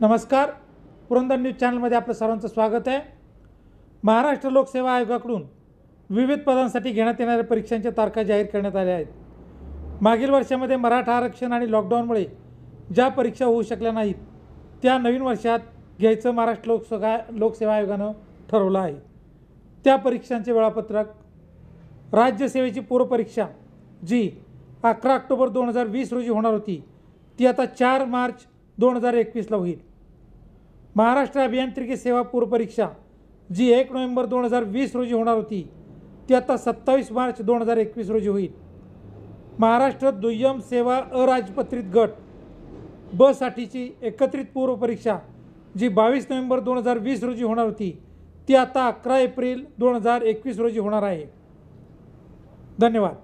नमस्कार. पुरंदर न्यूज चॅनलमध्ये आपलं सर्वांचं स्वागत आहे. महाराष्ट्र लोकसेवा आयोगाकडून विविध पदांसाठी घेण्यात येणाऱ्या परीक्षांच्या तारखा जाहीर करण्यात आल्या आहेत. मागील वर्षामध्ये मराठा आरक्षण आणि लॉकडाऊनमुळे ज्या परीक्षा होऊ शकल्या नाहीत त्या नवीन वर्षात घ्यायचं महाराष्ट्र लोकसेवा लोकसेवा आयोगानं ठरवलं आहे. त्या परीक्षांचे वेळापत्रक राज्यसेवेची पूर्वपरीक्षा जी अकरा ऑक्टोबर दोन हजार वीस रोजी होणार होती ती आता चार मार्च दोन हजार एकवीसला होईल. महाराष्ट्र अभियांत्रिकी सेवा पूर्वपरीक्षा जी एक नोव्हेंबर दोन हजार वीस रोजी होणार होती ती आता सत्तावीस मार्च दोन हजार एकवीस रोजी होईल. महाराष्ट्र दुय्यम सेवा अराजपत्रित गट बसाठीची एकत्रित पूर्वपरीक्षा जी बावीस नोव्हेंबर दोन हजार वीस रोजी होणार होती ती आता अकरा एप्रिल दोन हजार एकवीस रोजी होणार आहे. धन्यवाद.